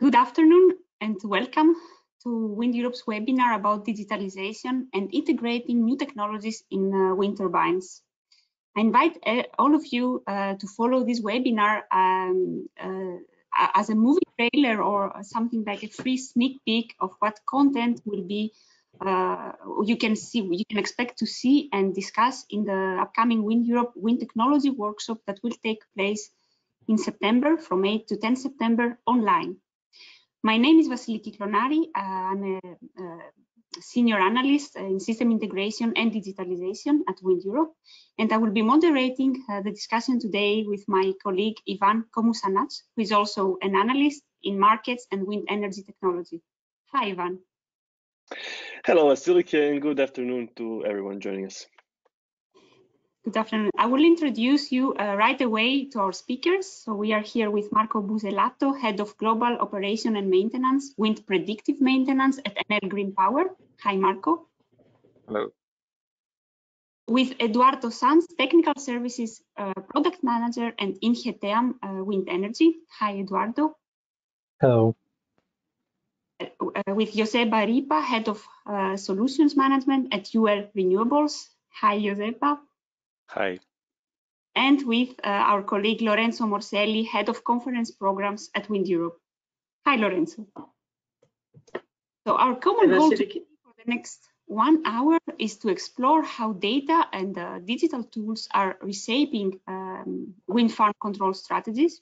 Good afternoon and welcome to Wind Europe's webinar about digitalization and integrating new technologies in uh, wind turbines. I invite uh, all of you uh, to follow this webinar um, uh, as a movie trailer or something like a free sneak peek of what content will be uh, you can see you can expect to see and discuss in the upcoming Wind Europe Wind Technology Workshop that will take place in September from 8 to 10 September online. My name is Vasiliki Klonari. Uh, I'm a, a, senior analyst in system integration and digitalization at Wind Europe, and I will be moderating uh, the discussion today with my colleague Ivan Komusanac, who is also an analyst in markets and wind energy technology. Hi, Ivan. Hello, Vasiliki, and good afternoon to everyone joining us. Good afternoon. I will introduce you uh, right away to our speakers. So we are here with Marco Buselatto, Head of Global Operation and Maintenance, Wind Predictive Maintenance at Enel Green Power. Hi, Marco. Hello. With Eduardo Sanz, Technical Services uh, Product Manager and Ingeteam uh, Wind Energy. Hi, Eduardo. Hello. Uh, with Josepa Ripa, Head of uh, Solutions Management at UL Renewables. Hi, Josepa. Hi. And with uh, our colleague Lorenzo Morselli, Head of Conference Programs at Wind Europe. Hi, Lorenzo. So our common goal for the next one hour is to explore how data and uh, digital tools are reshaping um, wind farm control strategies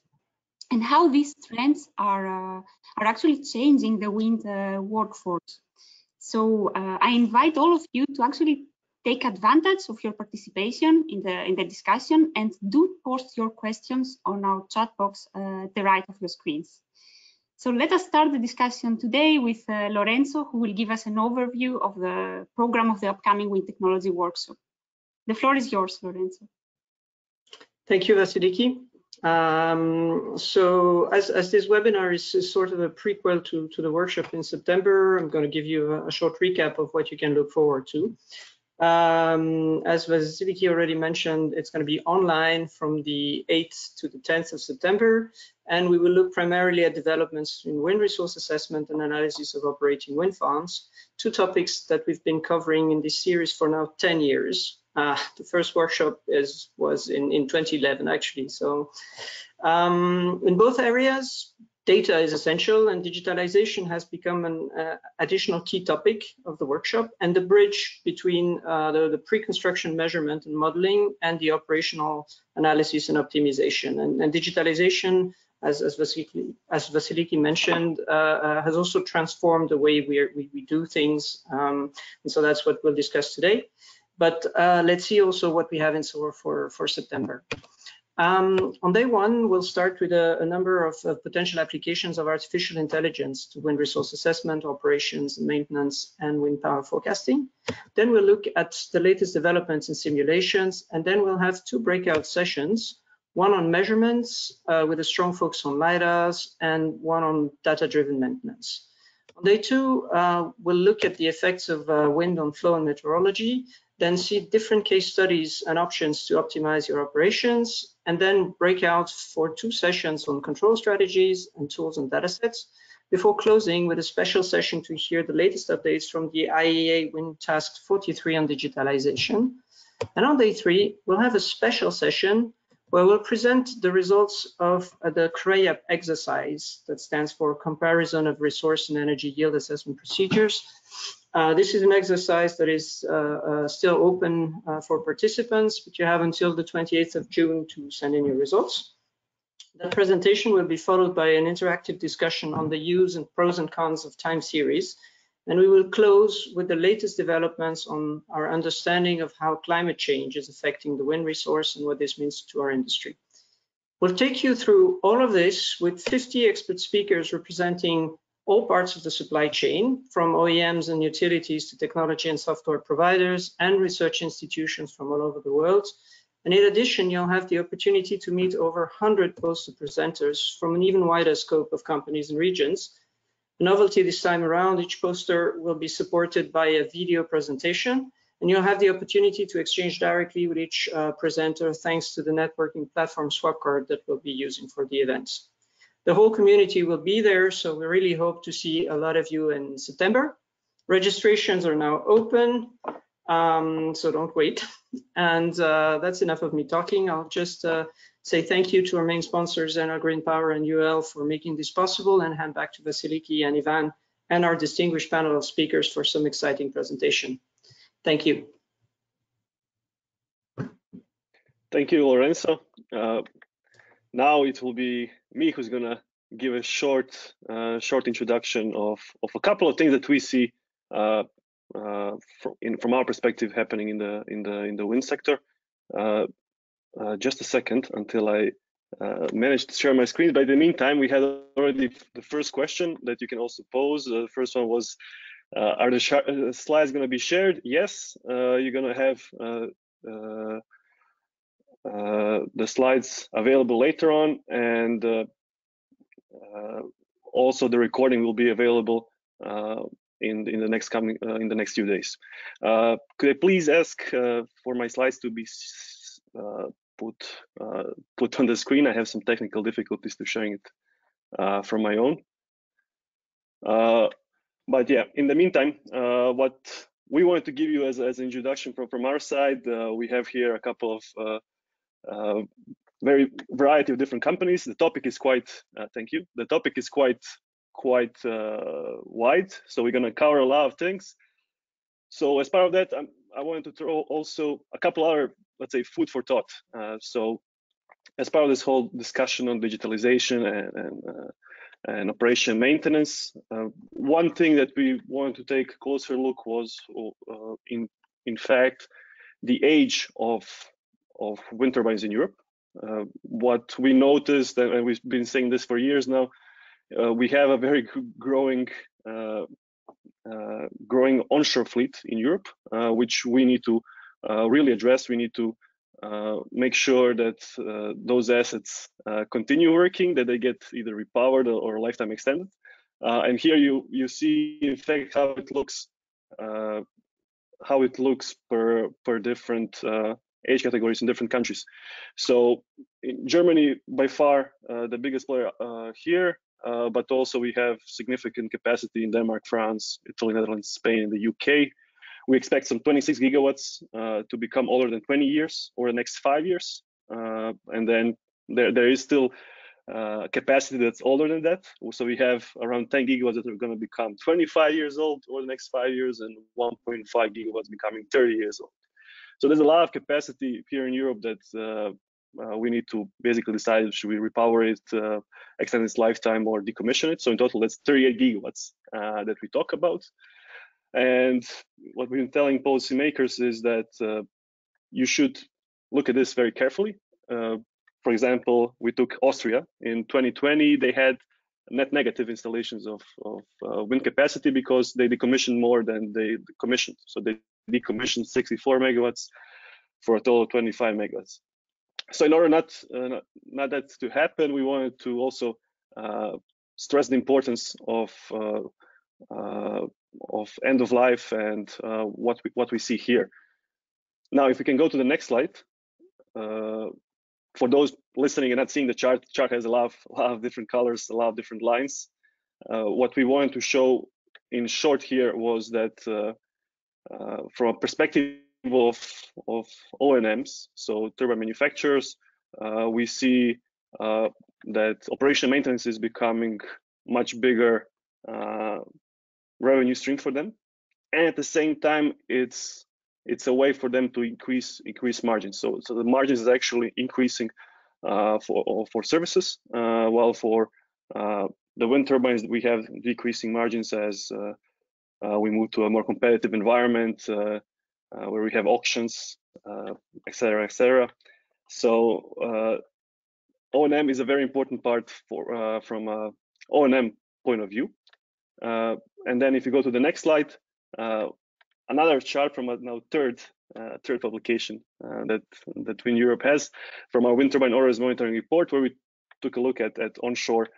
and how these trends are, uh, are actually changing the wind uh, workforce. So uh, I invite all of you to actually take advantage of your participation in the in the discussion and do post your questions on our chat box uh, at the right of your screens. So let us start the discussion today with uh, Lorenzo, who will give us an overview of the program of the upcoming Wind Technology Workshop. The floor is yours, Lorenzo. Thank you, Vasiliki. Um, so as, as, this webinar is, is, sort of a prequel to, to the workshop in September, I'm going to give you a, a short recap of what you can look forward to. Um, as Vasiliki already mentioned, it's going to be online from the 8th to the 10th of September, and we will look primarily at developments in wind resource assessment and analysis of operating wind farms, two topics that we've been covering in this series for now 10 years. Uh, the first workshop is, was in, in 2011, actually. So um, in both areas, Data is essential and digitalization has become an uh, additional key topic of the workshop and the bridge between uh, the, the pre-construction measurement and modeling and the operational analysis and optimization. And, and digitalization, as, as, Vasiliki, as Vasiliki mentioned, uh, uh has also transformed the way we, we, we do things. Um, and so that's what we'll discuss today. But uh, let's see also what we have in store for, for September. Um, on day one, we'll start with a, a number of uh, potential applications of artificial intelligence to wind resource assessment, operations, maintenance, and wind power forecasting. Then we'll look at the latest developments in simulations, and then we'll have two breakout sessions, one on measurements uh, with a strong focus on LiDARs, and one on data-driven maintenance. On day two, uh, we'll look at the effects of uh, wind on flow and meteorology, then see different case studies and options to optimize your operations, and then break out for two sessions on control strategies and tools and datasets before closing with a special session to hear the latest updates from the IEA Wind Task 43 on digitalization. And on day three, we'll have a special session where we'll present the results of uh, the CREYAP exercise that stands for Comparison of Resource and Energy Yield Assessment Procedures uh, this is an exercise that is uh, uh, still open for participants, but you have until the 28th of June to send in your results. The presentation will be followed by an interactive discussion on the use and pros and cons of time series. And we will close with the latest developments on our understanding of how climate change is affecting the wind resource and what this means to our industry. We'll take you through all of this with 50 expert speakers representing all parts of the supply chain, from OEMs and utilities to technology and software providers and research institutions from all over the world. And in addition, you'll have the opportunity to meet over 100 poster presenters from an even wider scope of companies and regions. The novelty this time around, each poster will be supported by a video presentation, and you'll have the opportunity to exchange directly with each uh, presenter thanks to the networking platform Swapcard that we'll be using for the events. The whole community will be there, so we really hope to see a lot of you in September. Registrations are now open, um, so don't wait. And uh, that's enough of me talking. I'll just uh, say thank you to our main sponsors, Enel Green Power and UL for making this possible and hand back to Vasiliki and Ivan and our distinguished panel of speakers for some exciting presentation. Thank you. Thank you, Lorenzo. Uh, now it will be me who's gonna give a short, uh, short introduction of of a couple of things that we see uh, uh from, in, from our perspective happening in the in the in the wind sector. Uh, uh, just a second until I manage to share my screen. But in the meantime, we had already the first question that you can also pose. the first one was, are the slides going to be shared? Yes, you're going to have uh, Uh, the slides available later on and uh, uh, also the recording will be available uh, in in the next coming uh, in the next few days. could I please ask for my slides to be put put on the screen? I have some technical difficulties to showing it from my own. but yeah, in the meantime, what we wanted to give you as, as an introduction from, from our side, uh, we have here a couple of uh, very variety of different companies. The topic is quite, uh, thank you. The topic is quite quite uh, wide, so we're gonna cover a lot of things. So as part of that, I'm, i wanted to throw also a couple other, let's say, food for thought. Uh, so as part of this whole discussion on digitalization and, and, and operation maintenance, one thing that we wanted to take a closer look was, in in fact, the age of of wind turbines in Europe. Uh, what we noticed, and we've been saying this for years now, uh, we have a very growing uh, uh, growing onshore fleet in Europe, uh, which we need to really address. We need to make sure that those assets continue working, that they get either repowered or, or lifetime extended. and here you you see in fact how it looks how it looks per per different uh, age categories in different countries. So in Germany, by far uh, the biggest player uh, here, uh, but also we have significant capacity in Denmark, France, Italy, Netherlands, Spain, and the UK. We expect some 26 gigawatts uh, to become older than 20 years over the next five years. Uh, and then there, there is still uh, capacity that's older than that. So we have around 10 gigawatts that are going to become 25 years old over the next five years, and 1.5 gigawatts becoming 30 years old. So there's a lot of capacity here in Europe that uh, uh, we need to basically decide should we repower it, uh, extend its lifetime, or decommission it. So in total, that's 38 gigawatts uh, that we talk about. And what we've been telling policymakers is that uh, you should look at this very carefully. Uh, for example, we took Austria in 2020. They had net negative installations of, of wind capacity because they decommissioned more than they commissioned. So they decommissioned 64 megawatts for a total of 25 megawatts. So in order not, uh, not, that to happen, we wanted to also uh, stress the importance of uh, uh of end of life and uh, what we, what we see here. Now, if we can go to the next slide. For those listening and not seeing the chart, the chart has a lot of, a lot of different colors, a lot of different lines. what we wanted to show in short here was that uh, from a perspective of, of OEMs, so turbine manufacturers, uh, we see uh, that operation maintenance is becoming much bigger revenue stream for them. And at the same time, it's it's a way for them to increase increase margins. So so the margins is actually increasing uh, for for services, uh, while for uh, the wind turbines we have decreasing margins as uh, we move to a more competitive environment uh, uh, where we have auctions, etc., etc. So O&M is a very important part for from a OEM point of view. and then if you go to the next slide, another chart from a now third uh, third publication uh, that that Wind Europe has from our wind turbine orders monitoring report, where we took a look at at onshore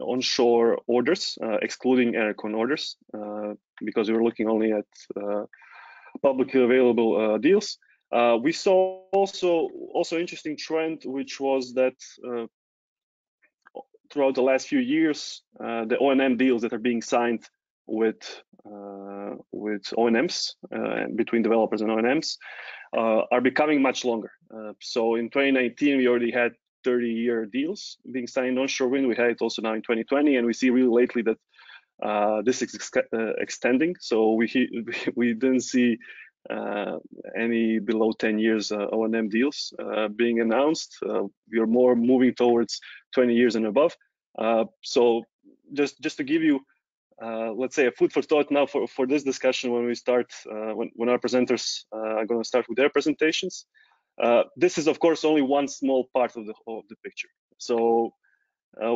onshore orders, uh, excluding Enercon orders, uh, because we were looking only at uh, publicly available deals. we saw also also interesting trend, which was that throughout the last few years, the O&M deals that are being signed with uh, with OEMs uh, between developers and OEMs uh, are becoming much longer. So in 2019, we already had 30-year deals being signed onshore wind. We had it also now in 2020, and we see really lately that uh, this is ex extending. So we we didn't see uh, any below 10 years uh, O&M deals uh, being announced. we are more moving towards 20 years and above. so just just to give you uh, let's say a food for thought now for, for this discussion when we start uh, when, when our presenters uh, are going to start with their presentations this is of course only one small part of the of the picture so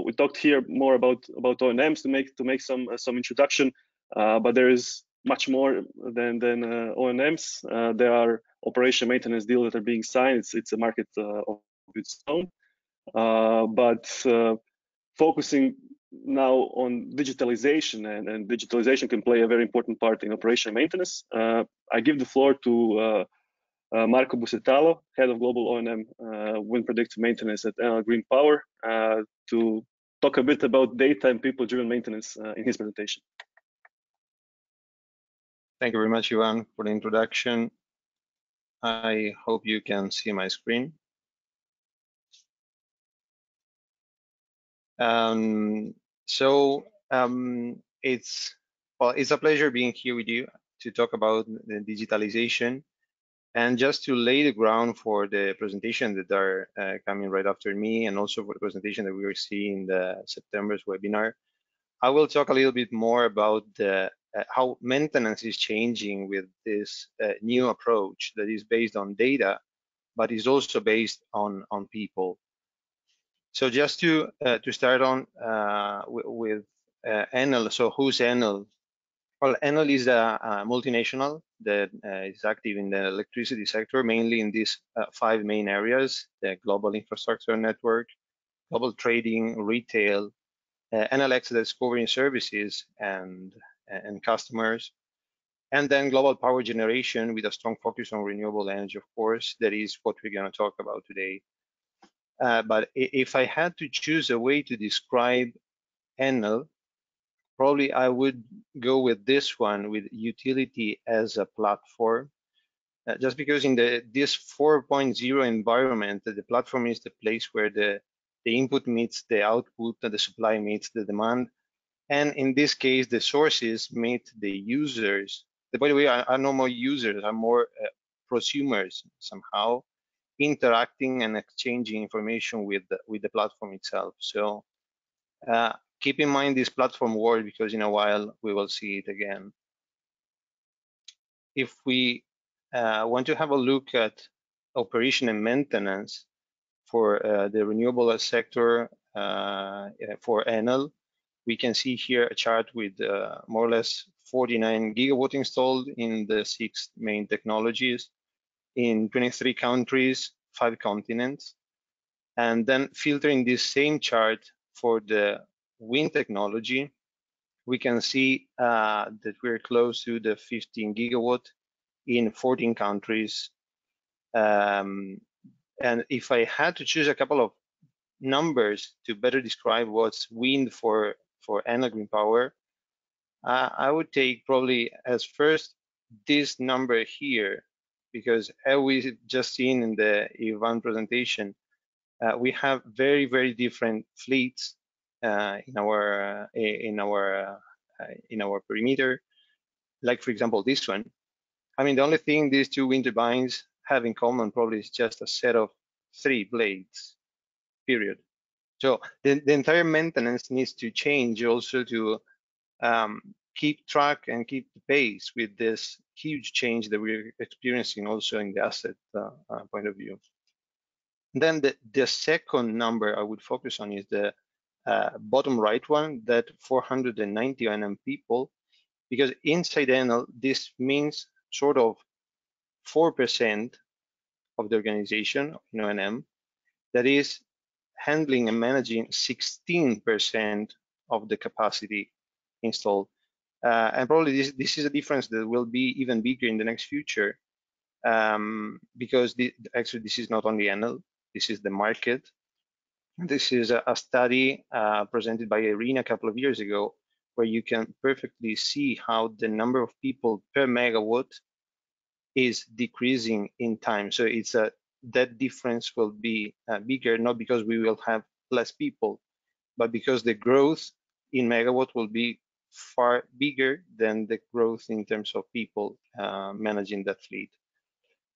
we talked here more about about OEMs to make to make some some introduction but there is much more than than uh, OEMs. Uh, there are operation maintenance deals that are being signed. It's it's a market uh, of its own. Uh, but uh, focusing now on digitalization and, and, digitalization can play a very important part in operation maintenance. Uh, I give the floor to Marco Buselatto, head of global O&M wind predictive maintenance at Enel Green Power, to talk a bit about data and people-driven maintenance in his presentation. Thank you very much, Ivan, for the introduction. I hope you can see my screen. Um, so um, it's well, it's a pleasure being here with you to talk about the digitalization and just to lay the ground for the presentation that are uh, coming right after me and also for the presentation that we will see in the September's webinar. I will talk a little bit more about the uh, how maintenance is changing with this uh, new approach that is based on data, but is also based on on people. So just to uh, to start on uh, with uh, Enel. So who's Enel? Well, Enel is a, a multinational that uh, is active in the electricity sector, mainly in these five main areas: the global infrastructure network, global trading, retail, uh, Enel X discovery services, and and customers. And then global power generation with a strong focus on renewable energy, of course, that is what we're going to talk about today. Uh, but if I had to choose a way to describe Enel, probably I would go with this one, with utility as a platform. Uh, just because in the this 4.0 environment, the platform is the place where the, the input meets the output and the supply meets the demand and in this case, the sources meet the users. By the way, are, are no more users, are more uh, prosumers somehow interacting and exchanging information with the, with the platform itself. So uh, keep in mind this platform word because in a while we will see it again. If we uh, want to have a look at operation and maintenance for uh, the renewable sector uh, for Enel, we can see here a chart with uh, more or less 49 gigawatt installed in the six main technologies in 23 countries, five continents. And then filtering this same chart for the wind technology, we can see uh, that we're close to the 15 gigawatt in 14 countries. Um, and if I had to choose a couple of numbers to better describe what's wind for for Enel Green Power, uh, I would take probably as first this number here, because as we just seen in the Ivan presentation, uh, we have very, very different fleets in our uh, in our uh, in our perimeter. Like for example, this one. I mean, the only thing these two wind turbines have in common probably is just a set of three blades. Period. So the, the entire maintenance needs to change also to um, keep track and keep the pace with this huge change that we're experiencing also in the asset uh, uh, point of view. Then the, the second number I would focus on is the uh, bottom right one, that 490 O&M people, because inside Enel, this means sort of 4% of the organization in O&M that is handling and managing 16% of the capacity installed. Uh, and probably this, this is a difference that will be even bigger in the next future um, because the, actually this is not only Enel, this is the market. This is a, a study uh, presented by IRENA a couple of years ago, where you can perfectly see how the number of people per megawatt is decreasing in time. So it's a that difference will be uh, bigger, not because we will have less people, but because the growth in megawatt will be far bigger than the growth in terms of people uh, managing that fleet.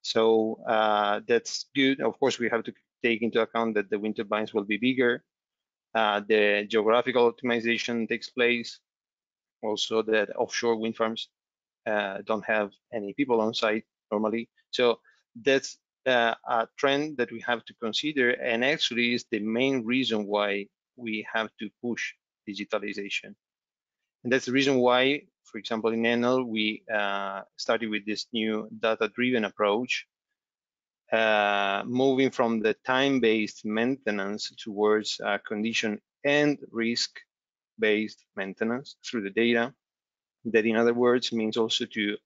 So uh, that's good. Of course, we have to take into account that the wind turbines will be bigger. Uh, the geographical optimization takes place. Also, that offshore wind farms uh, don't have any people on site normally. So that's uh, a trend that we have to consider, and actually is the main reason why we have to push digitalization. And that's the reason why, for example, in Enel, we uh, started with this new data-driven approach, uh, moving from the time-based maintenance towards uh, condition and risk-based maintenance through the data. That, in other words, means also to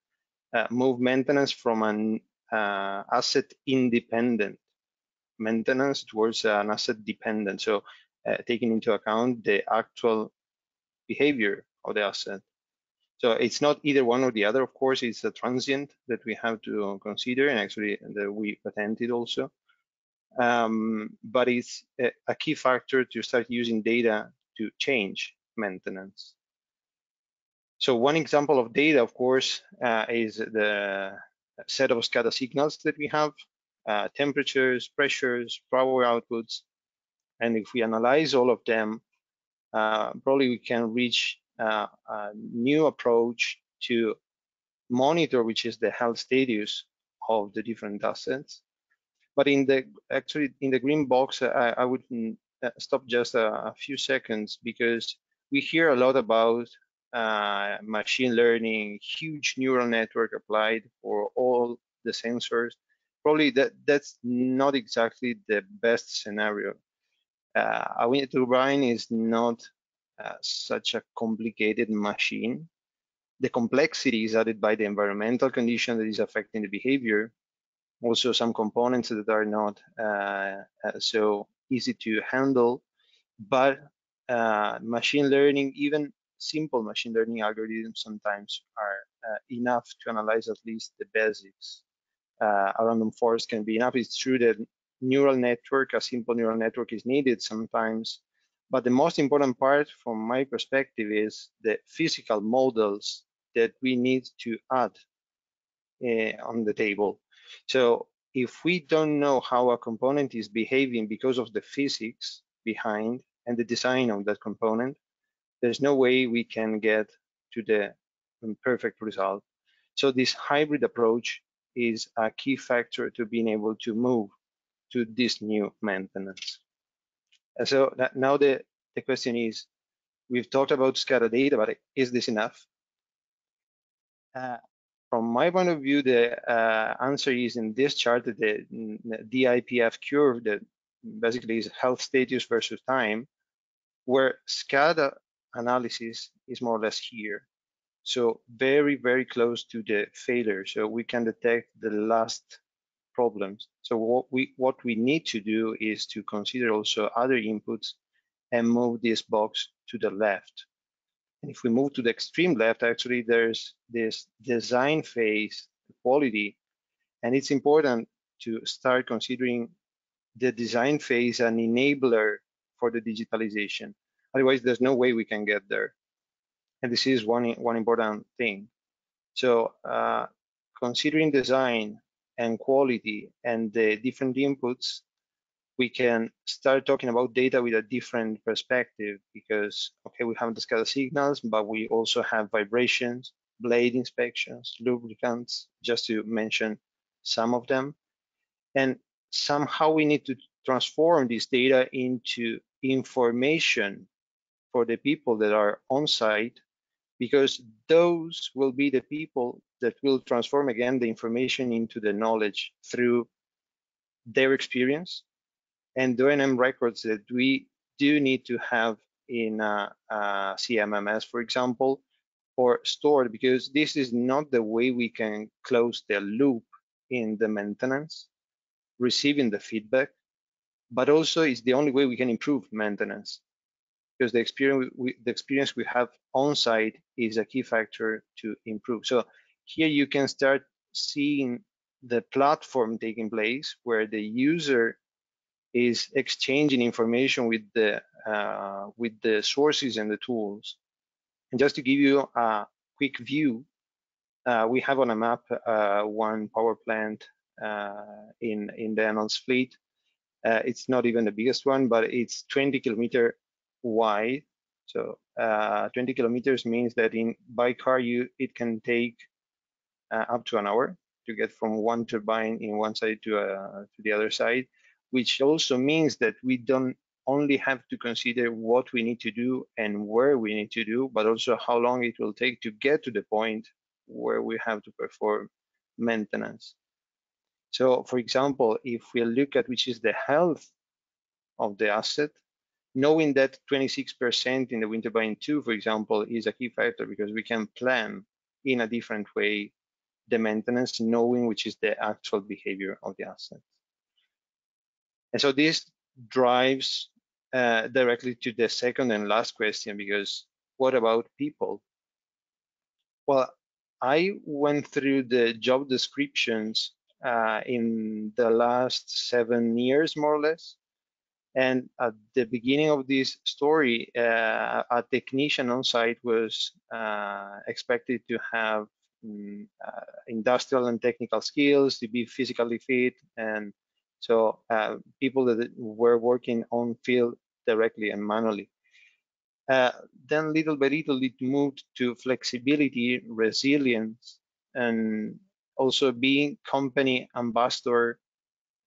uh, move maintenance from an uh, asset independent maintenance towards an asset dependent. So uh, taking into account the actual behavior of the asset. So it's not either one or the other. Of course, it's a transient that we have to consider, and actually that we patented also. Um, but it's a, a, key factor to start using data to change maintenance. So one example of data, of course, uh, is the set of SCADA signals that we have, uh, temperatures, pressures, power outputs. And if we analyze all of them, uh, probably we can reach a new approach to monitor, which is the health status of the different assets. But in the actually in the green box, I, I would uh, stop just a, a, few seconds because we hear a lot about uh, machine learning, huge neural network applied for all the sensors. Probably that that's not exactly the best scenario. Uh, wind turbine is not uh, such a complicated machine. The complexity is added by the environmental condition that is affecting the behavior. Also, some components that are not uh, uh so easy to handle, but uh, machine learning, even simple machine learning algorithms sometimes are enough to analyze at least the basics. A random forest can be enough. It's true that neural network, a simple neural network is needed sometimes, but the most important part from my perspective is the physical models that we need to add uh, on the table. So if we don't know how a component is behaving because of the physics behind and the design of that component, there's no way we can get to the perfect result. So this hybrid approach is a key factor to being able to move to this new maintenance. So now the, the question is, we've talked about SCADA data, but is this enough? Uh, from my point of view, the uh, answer is in this chart, the, the DIPF curve that basically is health status versus time, where SCADA analysis is more or less here. So very, very close to the failure. So we can detect the last problems. So what we what we need to do is to consider also other inputs and move this box to the left. And if we move to the extreme left, actually there's this design phase quality, and it's important to start considering the design phase an enabler for the digitalization. Otherwise, there's no way we can get there. And this is one one important thing. So uh, considering design and quality and the different inputs, we can start talking about data with a different perspective because, okay, we have the SCADA signals, but we also have vibrations, blade inspections, lubricants, just to mention some of them. And somehow we need to transform this data into information for the people that are on site because those will be the people that will transform again the information into the knowledge through their experience. And the O&M records that we do need to have in uh, uh, a, a CMMS, for example, or stored because this is not the way we can close the loop in the maintenance, receiving the feedback, but also it's the only way we can improve maintenance because the experience we, the experience we have on site is a key factor to improve. So here you can start seeing the platform taking place where the user is exchanging information with the uh, with the sources and the tools. And just to give you a quick view, uh, we have on a map uh, one power plant uh, in in the Enel's fleet. Uh, it's not even the biggest one, but it's 20 kilometer wide. So uh, 20 kilometers means that in by car you it can take up to an hour to get from one turbine in one side to to the other side which also means that we don't only have to consider what we need to do and where we need to do, but also how long it will take to get to the point where we have to perform maintenance. So for example, if we look at which is the health of the asset, knowing that 26% in the wind turbine 2, for example, is a key factor because we can plan in a different way the maintenance, knowing which is the actual behavior of the asset. And so this drives uh, directly to the second and last question, because what about people? Well, I went through the job descriptions uh, in the last seven years, more or less. And at the beginning of this story, uh, a technician on site was uh, expected to have um, industrial and technical skills, to be physically fit, and so uh, people that were working on field directly and manually. Uh, then little by little it moved to flexibility, resilience, and also being company ambassador.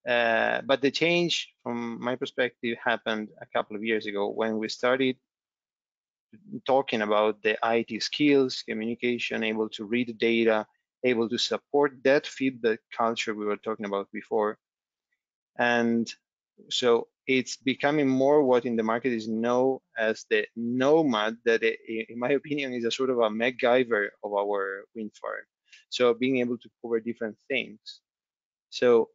Uh, but the change from my perspective happened a couple of years ago when we started talking about the IT skills, communication, able to read data, able to support that feedback culture we were talking about before. And so it's becoming more what in the market is known as the nomad that in my opinion is a sort of a MacGyver of our wind farm. So being able to cover different things. So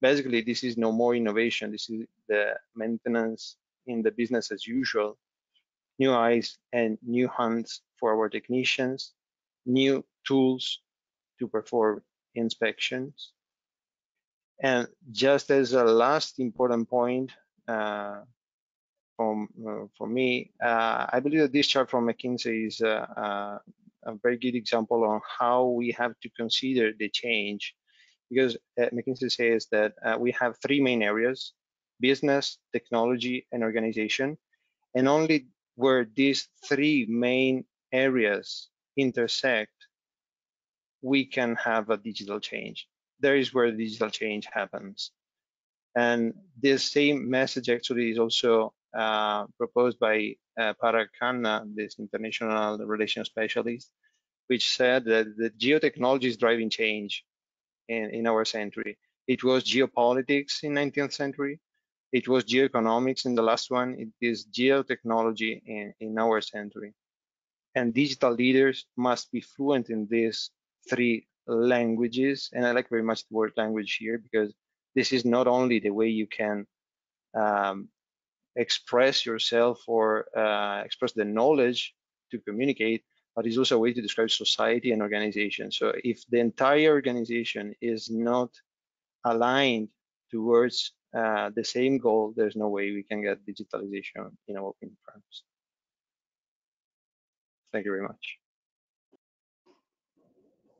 basically this is no more innovation. This is the maintenance in the business as usual. New eyes and new hands for our technicians, new tools to perform inspections, and just as a last important point uh, from, uh, for me, uh, I believe that this chart from McKinsey is a very good example on how we have to consider the change because uh, McKinsey says that we have three main areas, business, technology, and organization. And only where these three main areas intersect, we can have a digital change there is where digital change happens. And this same message actually is also uh, proposed by uh, this international relations specialist, which said that the geotechnology is driving change in, in our century. It was geopolitics in 19th century. It was geoeconomics in the last one. It is geotechnology in, in our century. And digital leaders must be fluent in these three languages, and I like very much the word language here because this is not only the way you can um, express yourself or uh, express the knowledge to communicate, but it's also a way to describe society and organization. So if the entire organization is not aligned towards uh, the same goal, there's no way we can get digitalization in our open firms. Thank you very much.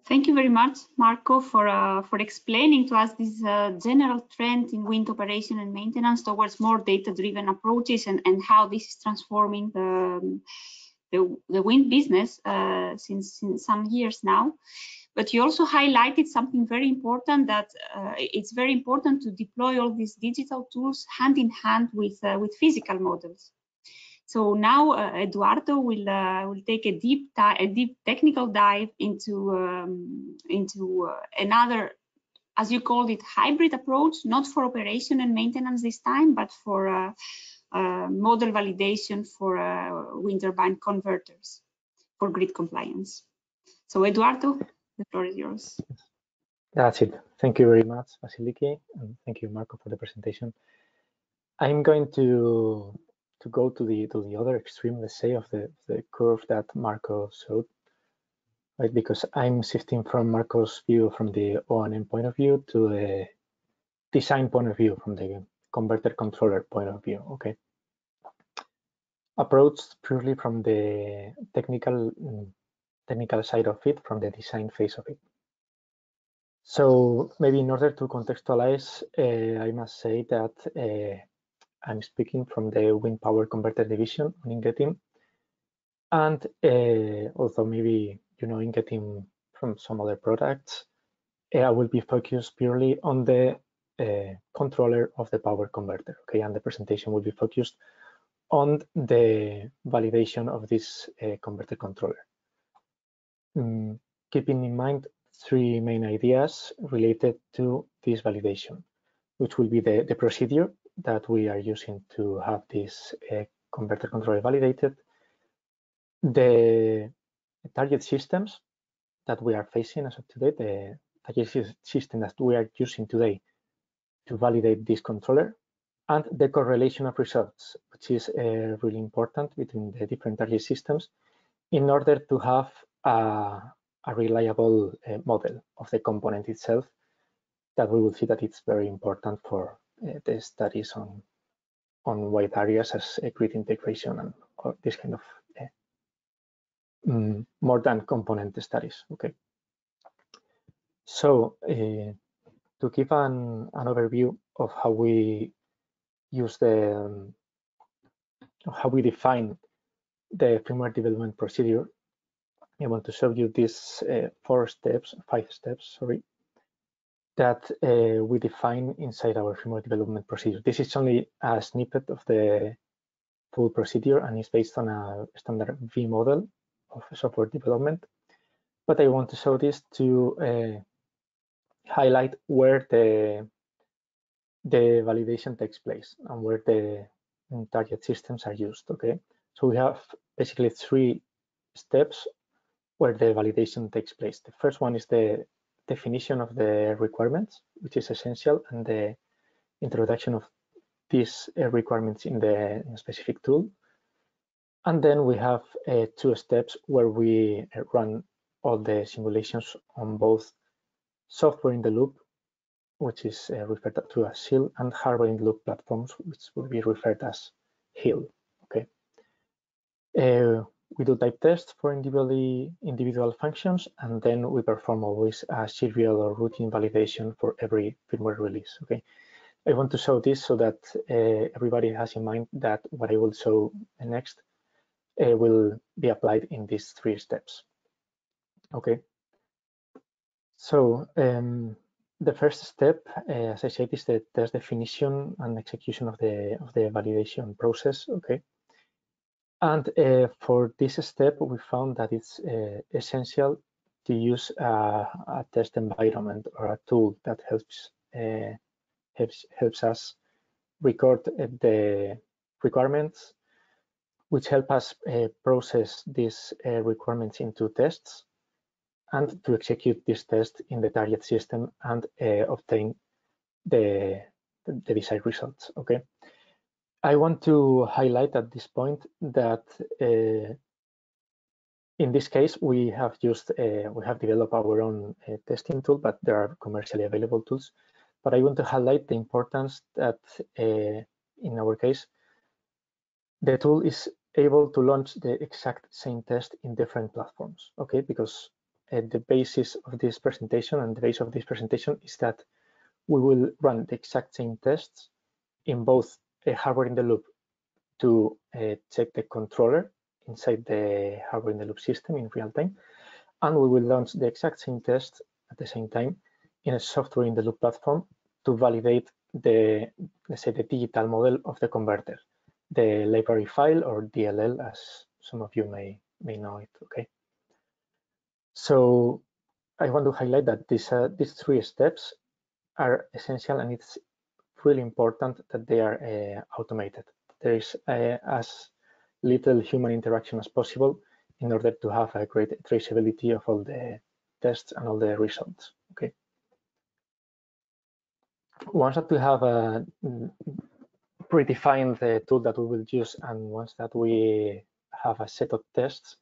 Thank you very much, Marco, for uh, for explaining to us this uh, general trend in wind operation and maintenance towards more data-driven approaches and, and how this is transforming the, the, the wind business uh, since, since some years now. But you also highlighted something very important that uh, it's very important to deploy all these digital tools hand in hand with, uh, with physical models. So now uh, Eduardo will uh, will take a deep a deep technical dive into um, into uh, another, as you called it, hybrid approach, not for operation and maintenance this time, but for model validation for uh, wind turbine converters for grid compliance. So Eduardo, the floor is yours. That's it. Thank you very much, Vasiliki, and thank you, Marco, for the presentation. I'm going to to go to the to the other extreme, let's say, of the the curve that Marco showed, right? Because I'm shifting from Marco's view from the O&M point of view to the design point of view, from the converter controller point of view. Okay. Approach purely from the technical mm, technical side of it, from the design phase of it. So maybe in order to contextualize, uh, I must say that uh, I'm speaking from the wind power converter division on Ingeteam. And uh, also maybe, you know, Ingeteam from some other products, I will be focused purely on the uh, controller of the power converter, okay? And the presentation will be focused on the validation of this uh, converter controller. Mm, keeping in mind three main ideas related to this validation, which will be the, the procedure that we are using to have this uh, converter controller validated, the target systems that we are facing as of today, the target system that we are using today to validate this controller, and the correlation of results, which is uh, really important between the different target systems in order to have a, a reliable uh, model of the component itself that we will see that it's very important for uh, the studies on on wide areas as grid integration and this kind of mm, more than component studies. Okay. So uh, to give an, an overview of how we use the um, how we define the firmware development procedure, I want to show you these uh, four steps, five steps, sorry, that uh, we define inside our firmware development procedure. This is only a snippet of the full procedure and is based on a standard V model of software development. But I want to show this to uh, highlight where the the validation takes place and where the target systems are used. Okay, so we have basically three steps where the validation takes place. The first one is the definition of the requirements, which is essential, and the introduction of these uh, requirements in the specific tool. And then we have uh, two steps where we uh, run all the simulations on both software in the loop, which is uh, referred to as SIL, and hardware in the loop platforms, which will be referred as HIL. Okay. Uh, we do type tests for individually individual functions, and then we perform always a serial or routine validation for every firmware release. Okay. I want to show this so that uh, everybody has in mind that what I will show next uh, will be applied in these three steps. Okay. So um, the first step, uh, as I said, is the test definition and execution of the of the validation process. Okay. And uh, for this step, we found that it's uh, essential to use a, a, test environment or a tool that helps uh, helps helps us record uh, the requirements which help us uh, process these requirements into tests and to execute this test in the target system and uh, obtain the, the desired results. Okay. I want to highlight at this point that uh, in this case we have used uh, we have developed our own uh, testing tool, but there are commercially available tools. But I want to highlight the importance that in our case the tool is able to launch the exact same test in different platforms, okay? Because uh, the basis of this presentation and the base of this presentation is that we will run the exact same tests in both a hardware in the loop to uh, check the controller inside the hardware in the loop system in real time. And we will launch the exact same test at the same time in a software in the loop platform to validate the, let's say, the digital model of the converter the library file or DLL as some of you may, may know it, okay? So I want to highlight that these, uh, these three steps are essential and it's really important that they are uh, automated. There is uh, as little human interaction as possible in order to have a great traceability of all the tests and all the results, okay? Once that we have a predefined the tool that we will use and once that we have a set of tests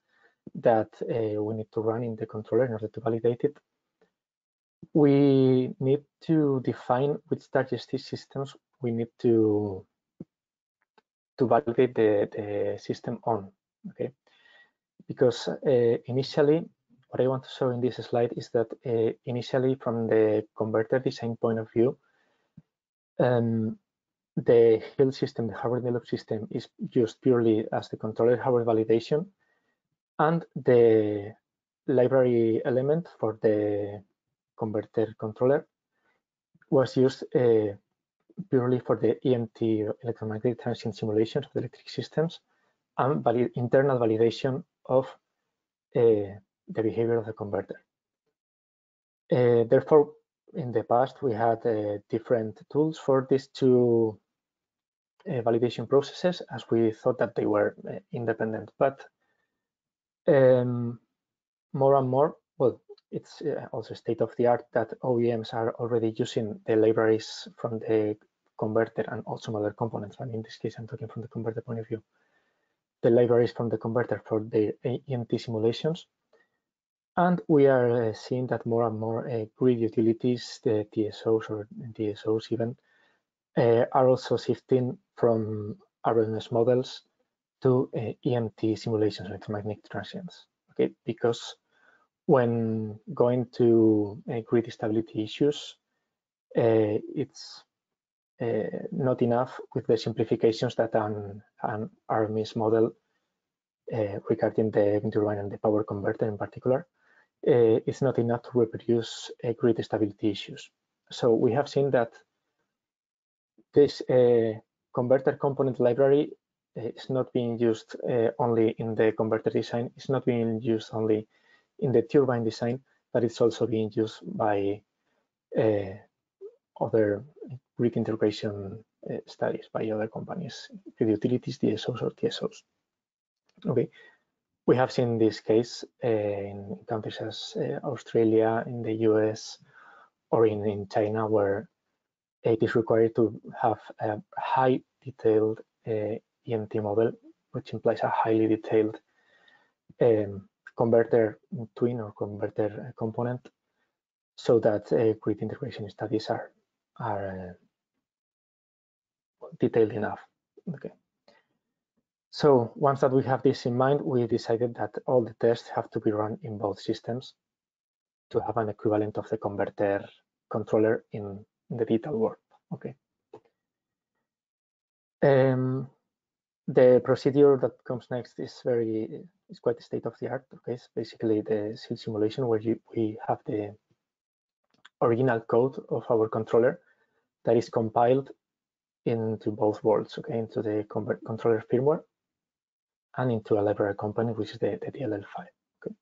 that uh, we need to run in the controller in order to validate it, we need to define which TargetST systems we need to to validate the, the system on, okay? Because uh, initially, what I want to show in this slide is that uh, initially from the converter design point of view, um, the HIL system, the hardware developed system is used purely as the controller hardware validation and the library element for the converter controller was used uh, purely for the EMT electromagnetic transient simulations of the electric systems and valid internal validation of uh, the behavior of the converter. Uh, therefore, in the past, we had uh, different tools for these two uh, validation processes as we thought that they were uh, independent. But um, more and more, well, it's uh, also state of the art that OEMs are already using the libraries from the converter and also other components. And in this case, I'm talking from the converter point of view. The libraries from the converter for the EMT simulations. And we are uh, seeing that more and more uh, grid utilities, the TSOs or DSOs even, uh, are also shifting from RMS models to uh, EMT simulations, electromagnetic transients. Okay, because when going to uh, grid stability issues, uh, it's not enough with the simplifications that an, an RMS model regarding the turbine and the power converter in particular, it's not enough to reproduce grid stability issues. So we have seen that this converter component library is not being used only in the converter design, it's not being used only in the turbine design, but it's also being used by uh, other grid integration uh, studies by other companies, grid utilities, DSOs or TSOs. Okay, we have seen this case uh, in countries as uh, Australia, in the US, or in, in China, where it is required to have a high detailed uh, EMT model, which implies a highly detailed um, converter twin or converter component so that uh, grid integration studies are are uh, detailed enough. Okay. So once that we have this in mind, we decided that all the tests have to be run in both systems to have an equivalent of the converter controller in, in the digital world. Okay. Um, the procedure that comes next is very is quite state of the art. Okay, it's basically the simulation where you, we have the original code of our controller that is compiled into both worlds, okay, into the controller firmware and into a library component, which is the, the DLL file. Okay.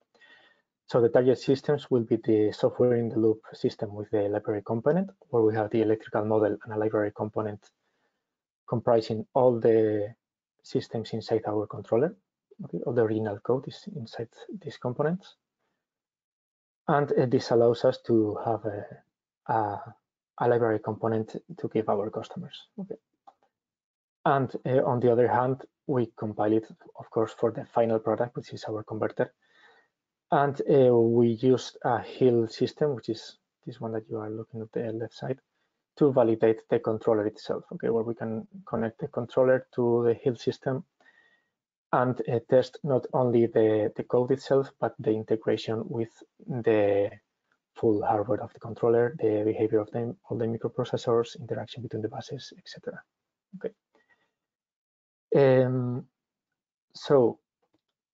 So the target systems will be the software in the loop system with the library component, where we have the electrical model and a library component comprising all the systems inside our controller. Okay, all the original code is inside these components. And uh, this allows us to have a, a, a, library component to give our customers. Okay. And uh, on the other hand, we compile it, of course, for the final product, which is our converter. And uh, we used a HIL system, which is this one that you are looking at the left side, to validate the controller itself, okay, where we can connect the controller to the HIL system and uh, test not only the, the code itself, but the integration with the full hardware of the controller, the behavior of them, all the microprocessors, interaction between the buses, etc. Okay. Um, so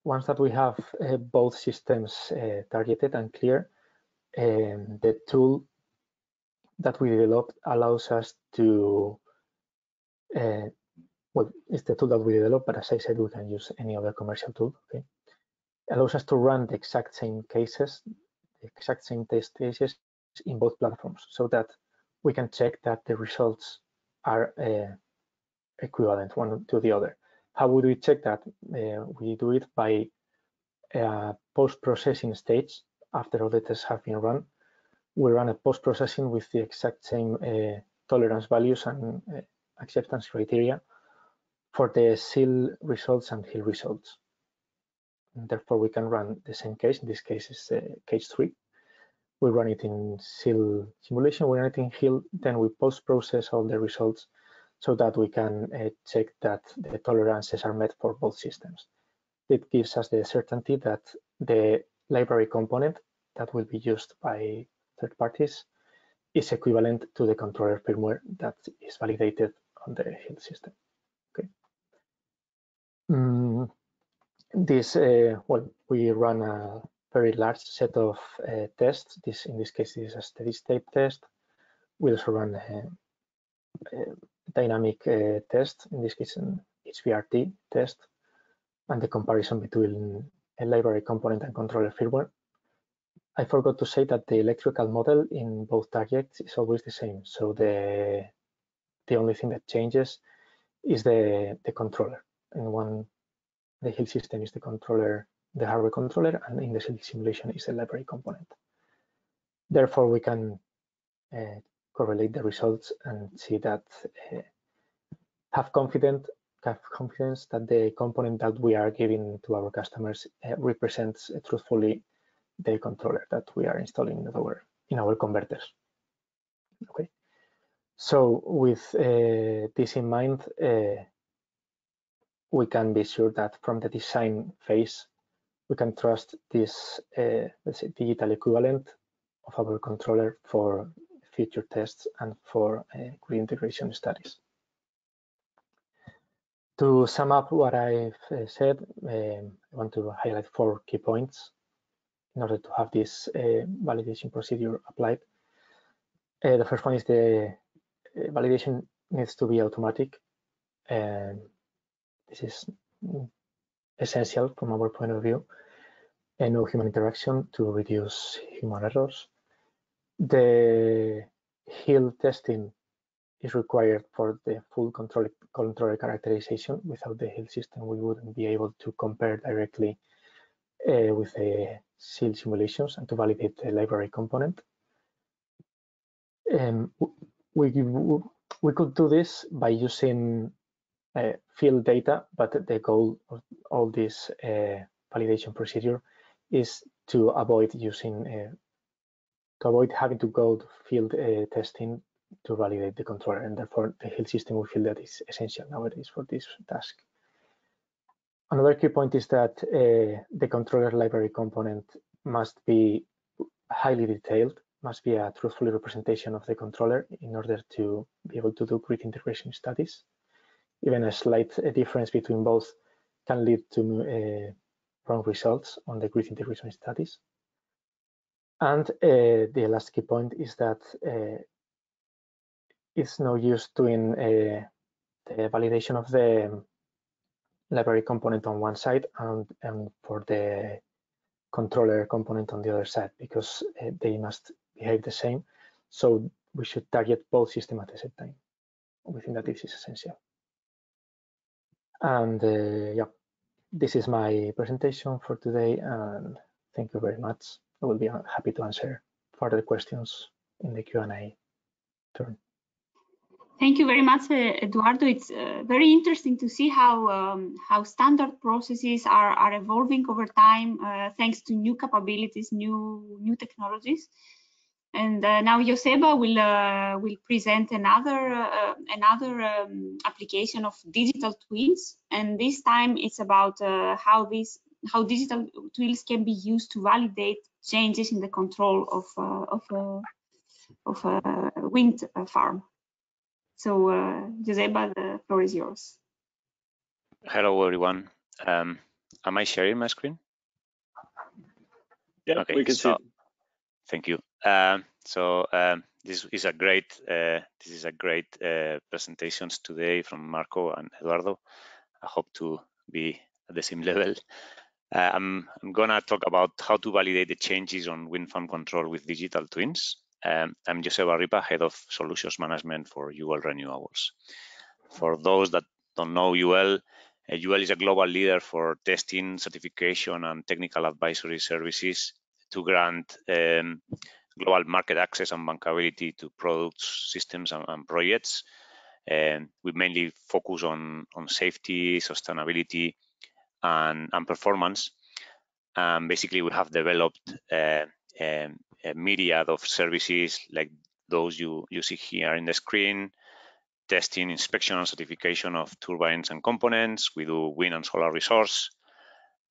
once that we have uh, both systems uh, targeted and clear, um, the tool that we developed allows us to, uh, well, it's the tool that we developed, but as I said, we can use any other commercial tool, okay? Allows us to run the exact same cases, the exact same test cases in both platforms so that we can check that the results are uh, equivalent one to the other. How would we check that? Uh, we do it by a post-processing stage after all the tests have been run we run a post-processing with the exact same uh, tolerance values and uh, acceptance criteria for the SIL results and HIL results. And therefore, we can run the same case. In this case, is uh, case three. We run it in SIL simulation, we run it in HIL, then we post-process all the results so that we can check that the tolerances are met for both systems. It gives us the certainty that the library component that will be used by third parties is equivalent to the controller firmware that is validated on the HIL system. Okay. Mm, this, uh, well, we run a very large set of uh, tests. This, in this case, is a steady state test. We also run a, a dynamic uh, test, in this case, an HVRT test, and the comparison between a library component and controller firmware. I forgot to say that the electrical model in both targets is always the same. So the the only thing that changes is the the controller. In one, the HIL system is the controller, the hardware controller, and in the simulation is the library component. Therefore, we can uh, correlate the results and see that uh, have confident have confidence that the component that we are giving to our customers uh, represents truthfully the controller that we are installing in our in our converters. Okay, so with uh, this in mind, uh, we can be sure that from the design phase, we can trust this uh, let's say digital equivalent of our controller for future tests and for uh, grid integration studies. To sum up what I've uh, said, um, I want to highlight four key points in order to have this uh, validation procedure applied. Uh, the first one is the uh, validation needs to be automatic. And this is essential from our point of view and no human interaction to reduce human errors. The HIL testing is required for the full control, controller characterization. Without the HIL system, we wouldn't be able to compare directly uh, with the SIL simulations and to validate the library component. Um, we, we could do this by using uh, field data, but the goal of all this uh, validation procedure is to avoid using, uh, to avoid having to go to field uh, testing to validate the controller, and therefore the HIL system we feel that is essential nowadays for this task. Another key point is that uh, the controller library component must be highly detailed, must be a truthful representation of the controller in order to be able to do grid integration studies. Even a slight uh, difference between both can lead to uh, wrong results on the grid integration studies. And uh, the last key point is that uh, it's no use doing uh, the validation of the library component on one side and, and for the controller component on the other side because uh, they must behave the same. So we should target both systems at the same time. We think that this is essential. And uh, yeah, this is my presentation for today and thank you very much. I will be happy to answer further questions in the Q&A turn. Thank you very much, uh, Eduardo. It's uh, very interesting to see how um, how standard processes are, are evolving over time uh, thanks to new capabilities, new new technologies. And uh, now Joseba will uh, will present another uh, another um, application of digital twins, and this time it's about how these how digital twins can be used to validate changes in the control of of of a wind farm. So, uh, Joseba, the floor is yours. Hello, everyone. Um, am I sharing my screen? Yeah, okay, we can so, see. Thank you. Um, so um, this is a great uh, this is a great uh, presentations today from Marco and Eduardo. I hope to be at the same level. Uh, I'm, I'm gonna talk about how to validate the changes on wind farm control with digital twins. Um, I'm Joseba Ripa, Head of Solutions Management for UL Renewables. For those that don't know UL, uh, UL is a global leader for testing, certification, and technical advisory services to grant um, global market access and bankability to products, systems, and, and projects. Um, we mainly focus on, on safety, sustainability, and, and performance. Um, basically, we have developed uh, um, a myriad of services like those you, you see here in the screen, testing, inspection, and certification of turbines and components. We do wind and solar resource.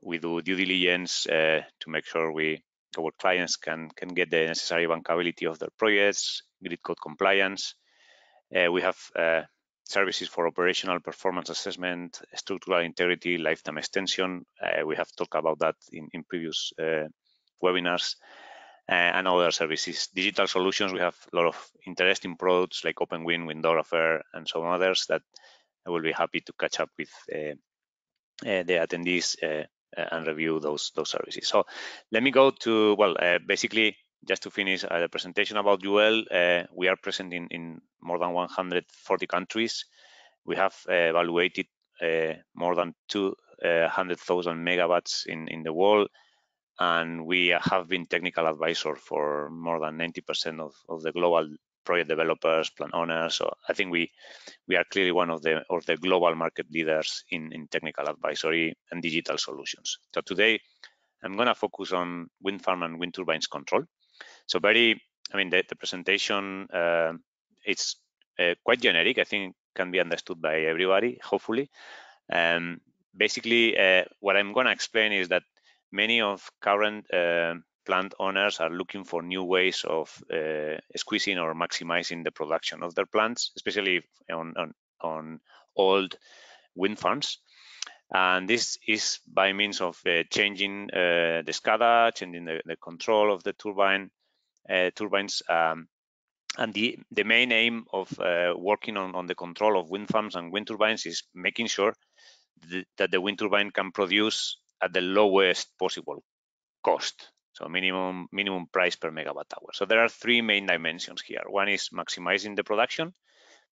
We do due diligence uh, to make sure we our clients can can get the necessary bankability of their projects, grid code compliance. Uh, we have uh, services for operational performance assessment, structural integrity, lifetime extension. Uh, we have talked about that in, in previous uh, webinars. Uh, and other services. Digital solutions, we have a lot of interesting products like OpenWind, Windographer, and some others that I will be happy to catch up with uh, uh, the attendees uh, uh, and review those those services. So let me go to, well, uh, basically, just to finish the presentation about UL, we are present in, in, more than 140 countries. We have evaluated more than 200,000 megawatts in, in the world and we have been technical advisor for more than 90% of, of the global project developers, plant owners. So I think we we are clearly one of the of the global market leaders in, in technical advisory and digital solutions. So today I'm going to focus on wind farm and wind turbines control. So very, I mean, the, the presentation uh, it's uh, quite generic. I think can be understood by everybody, hopefully. Um, basically, uh, what I'm going to explain is that many of current uh, plant owners are looking for new ways of uh, squeezing or maximizing the production of their plants, especially on, on, on old wind farms. And this is by means of uh, changing uh, the SCADA, changing the, the, control of the turbine uh, turbines. Um, and the, the main aim of uh, working on, on the control of wind farms and wind turbines is making sure th that the wind turbine can produce at the lowest possible cost. So minimum minimum price per megawatt hour. So there are three main dimensions here. One is maximizing the production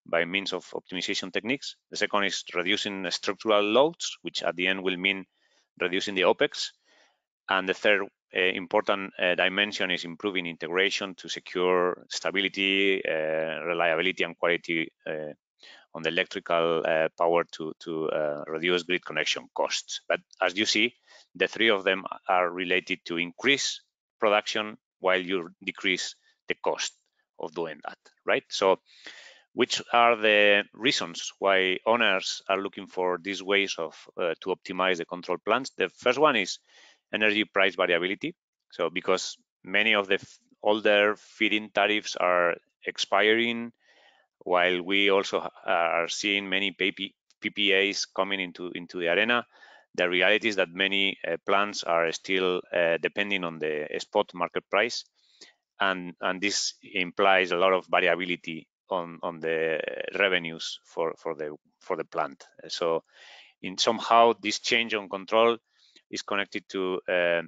by means of optimization techniques. The second is reducing structural loads, which at the end will mean reducing the OPEX. And the third uh, important uh, dimension is improving integration to secure stability, uh, reliability, and quality on the electrical uh, power to, to uh, reduce grid connection costs. But as you see, the three of them are related to increase production while you decrease the cost of doing that, right? So which are the reasons why owners are looking for these ways of uh, to optimize the control plants? The first one is energy price variability. So because many of the older feed-in tariffs are expiring, while we also are seeing many PPAs coming into, into the arena, the reality is that many uh, plants are still uh, depending on the spot market price, and, and this implies a lot of variability on, on the revenues for, for, the, for the plant. So in somehow this change on control is connected to uh,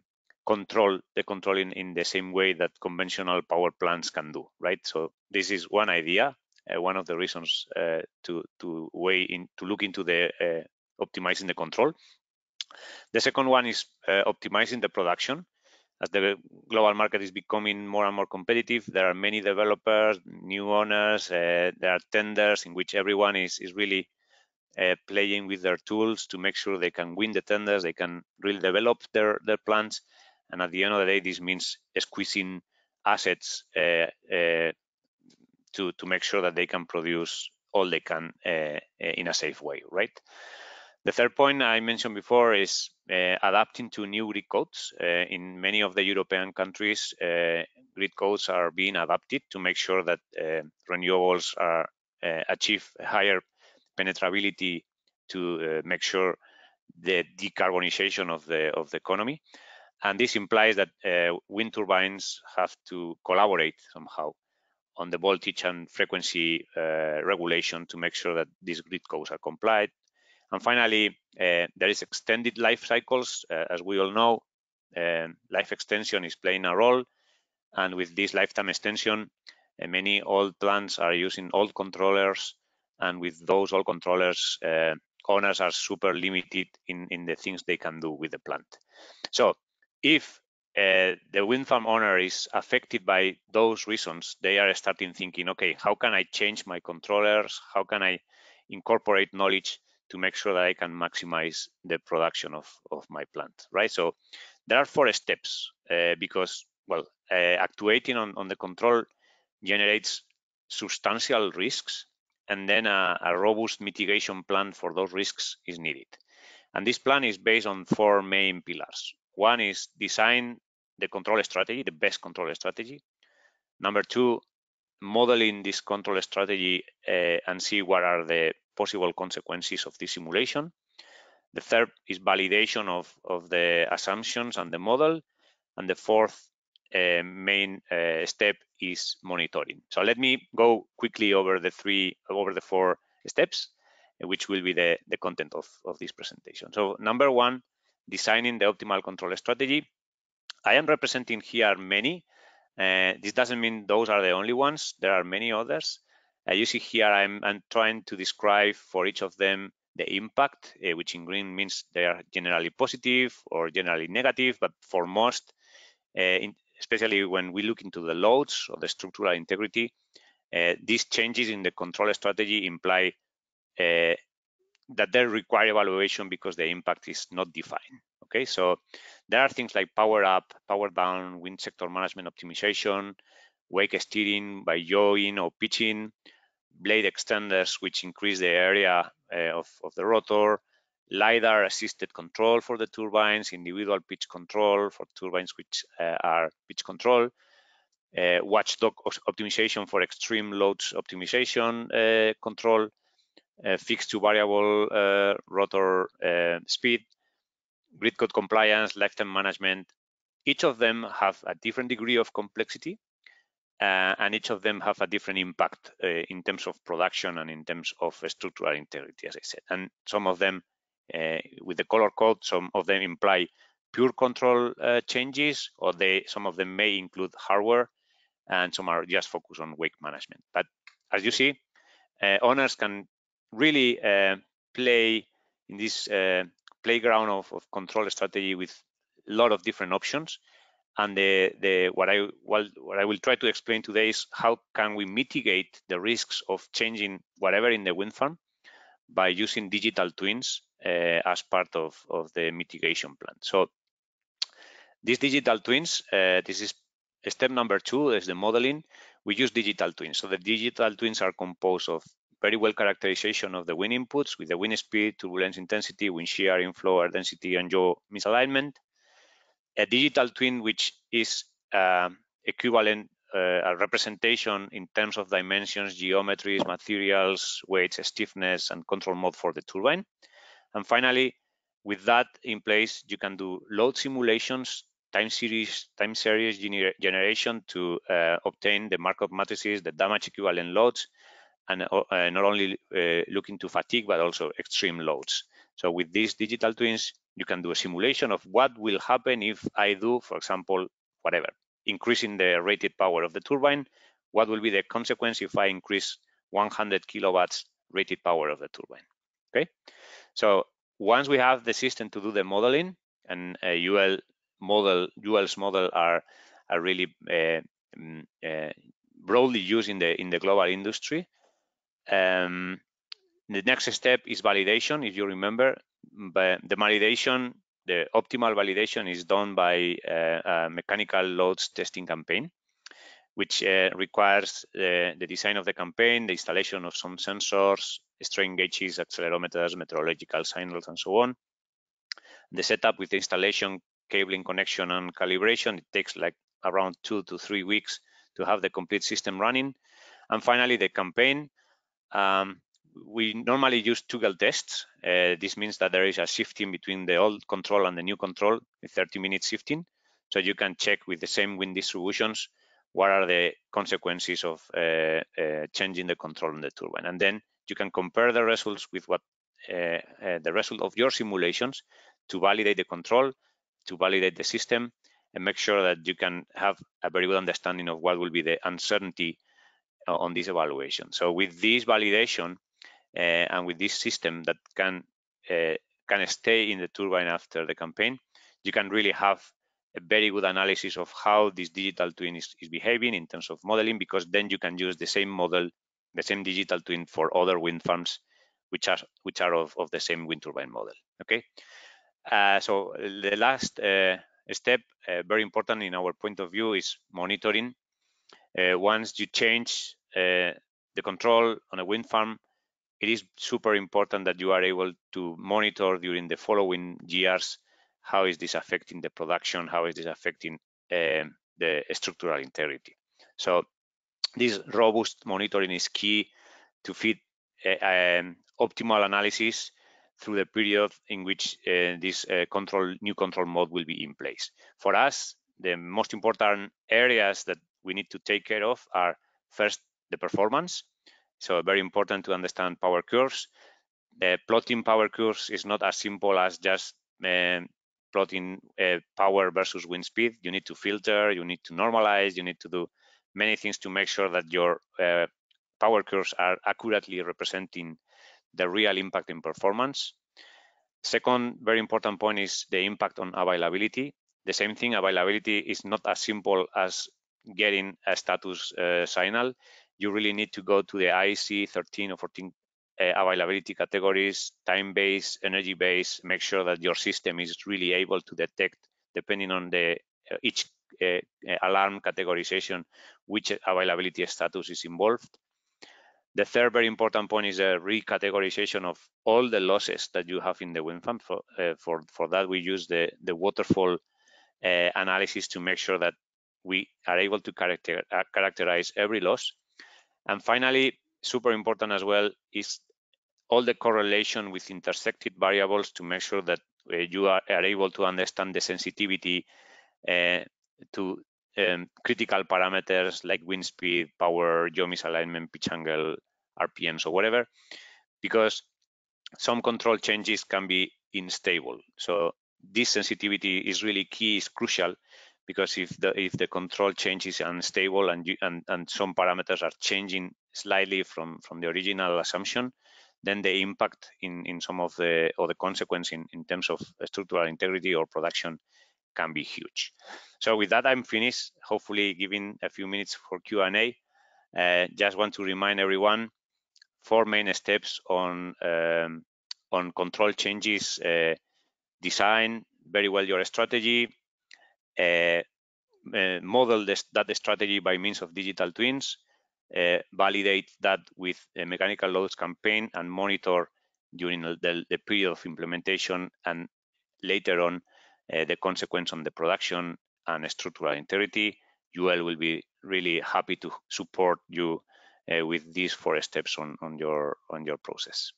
control the controlling in, the same way that conventional power plants can do, right? So this is one idea one of the reasons uh, to to weigh in to look into the uh, optimizing the control. The second one is optimizing the production. As the global market is becoming more and more competitive, there are many developers, new owners, there are tenders in which everyone is is really uh, playing with their tools to make sure they can win the tenders, they can really develop their, their plants. And at the end of the day, this means squeezing assets uh, uh, to, to make sure that they can produce all they can uh, uh, in a safe way, right? The third point I mentioned before is uh, adapting to new grid codes. Uh, in many of the European countries, uh, grid codes are being adapted to make sure that uh, renewables are achieve higher penetrability to make sure the decarbonization of the of the economy. And this implies that wind turbines have to collaborate somehow on the voltage and frequency uh, regulation to make sure that these grid codes are complied. And finally, uh, there is extended life cycles. Uh, as we all know, um, life extension is playing a role. And with this lifetime extension, uh, many old plants are using old controllers. And with those old controllers, uh, owners are super limited in, in the things they can do with the plant. So if uh, the wind farm owner is affected by those reasons, they are starting thinking, okay, how can I change my controllers? How can I incorporate knowledge to make sure that I can maximize the production of, of my plant, right? So there are four steps uh, because, well, uh, actuating on, on the control generates substantial risks and then a, a robust mitigation plan for those risks is needed. And this plan is based on four main pillars. One is design the control strategy, the best control strategy. Number two, modeling this control strategy uh, and see what are the possible consequences of this simulation. The third is validation of, of the assumptions and the model. And the fourth uh, main uh, step is monitoring. So let me go quickly over the three, over the four steps, which will be the, the content of, of this presentation. So number one, designing the optimal control strategy. I am representing here many. Uh, this doesn't mean those are the only ones. There are many others. Uh, you see here, I'm, I'm, trying to describe for each of them the impact, uh, which in green means they are generally positive or generally negative, but for most, uh, in, especially when we look into the loads or the structural integrity, uh, these changes in the control strategy imply uh, that they require evaluation because the impact is not defined. Okay, so there are things like power up, power down, wind sector management optimization, wake steering by yawing or pitching, blade extenders which increase the area uh, of, of the rotor, LiDAR assisted control for the turbines, individual pitch control for turbines which uh, are pitch control, uh, watchdog optimization for extreme loads optimization uh, control, fixed to variable uh, rotor uh, speed, grid code compliance, lifetime management. Each of them have a different degree of complexity uh, and each of them have a different impact uh, in terms of production and in terms of structural integrity, as I said. And some of them, uh, with the color code, some of them imply pure control changes, or they some of them may include hardware, and some are just focused on wake management. But as you see, owners can really uh, play in this uh, playground of, of, control strategy with a lot of different options. And the, the what I well, what I will try to explain today is how can we mitigate the risks of changing whatever in the wind farm by using digital twins uh, as part of, of the mitigation plan. So these digital twins, uh, this is step number two is the modeling. We use digital twins. So the digital twins are composed of very well characterization of the wind inputs with the wind speed, turbulence intensity, wind shear, inflow, air density, and yaw misalignment. A digital twin, which is uh, equivalent uh, a representation in terms of dimensions, geometries, materials, weights, stiffness, and control mode for the turbine. And finally, with that in place, you can do load simulations, time series, time series gener generation to uh, obtain the Markov matrices, the damage equivalent loads, and uh, not only uh, looking to fatigue, but also extreme loads. So with these digital twins, you can do a simulation of what will happen if I do, for example, whatever, increasing the rated power of the turbine, what will be the consequence if I increase 100 kilowatts rated power of the turbine, okay? So once we have the system to do the modeling, and UL model, UL's model are, are really uh, mm, uh, broadly used in the, in the global industry, um, the next step is validation. If you remember, but the validation, the optimal validation is done by uh, a mechanical loads testing campaign, which uh, requires uh, the design of the campaign, the installation of some sensors, strain gauges, accelerometers, meteorological signals, and so on. The setup with the installation, cabling connection, and calibration, it takes like around two to three weeks to have the complete system running. And finally, the campaign, um, we normally use toggle tests. Uh, this means that there is a shifting between the old control and the new control, 30 minute shifting. So you can check with the same wind distributions what are the consequences of uh, uh, changing the control on the turbine. And then you can compare the results with what uh, uh, the result of your simulations to validate the control, to validate the system, and make sure that you can have a very good understanding of what will be the uncertainty on this evaluation. So with this validation uh, and with this system that can uh, can stay in the turbine after the campaign, you can really have a very good analysis of how this digital twin is, is behaving in terms of modeling, because then you can use the same model, the same digital twin for other wind farms, which are which are of, of the same wind turbine model. Okay. Uh, so the last uh, step, uh, very important in our point of view, is monitoring. Uh, once you change uh, the control on a wind farm, it is super important that you are able to monitor during the following years how is this affecting the production, how is this affecting um, the structural integrity. So this robust monitoring is key to fit uh, um, optimal analysis through the period in which uh, this uh, control new control mode will be in place. For us, the most important areas that we need to take care of are first the performance. So very important to understand power curves. The plotting power curves is not as simple as just um, plotting uh, power versus wind speed. You need to filter, you need to normalize, you need to do many things to make sure that your uh, power curves are accurately representing the real impact in performance. Second very important point is the impact on availability. The same thing, availability is not as simple as getting a status uh, signal. You really need to go to the IEC 13 or 14 uh, availability categories, time-based, energy-based, make sure that your system is really able to detect, depending on the uh, each uh, alarm categorization, which availability status is involved. The third very important point is a recategorization of all the losses that you have in the wind farm. For, uh, for, for that, we use the, the waterfall uh, analysis to make sure that we are able to character, uh, characterize every loss. And finally, super important as well is all the correlation with intersected variables to make sure that uh, you are, are, able to understand the sensitivity uh, to um, critical parameters like wind speed, power, yaw misalignment, pitch angle, RPMs, or whatever, because some control changes can be unstable. So this sensitivity is really key, is crucial, because if the if the control change is unstable and you, and and some parameters are changing slightly from from the original assumption, then the impact in in some of the or the consequence in in terms of structural integrity or production can be huge. So with that, I'm finished. Hopefully, giving a few minutes for Q&A. Uh, just want to remind everyone four main steps on um, on control changes. Uh, design very well your strategy. Uh, uh model this, that strategy by means of digital twins. Uh, validate that with a mechanical loads campaign and monitor during the, the period of implementation and later on the consequence on the production and structural integrity. UL will be really happy to support you uh, with these four steps on, on your on your process.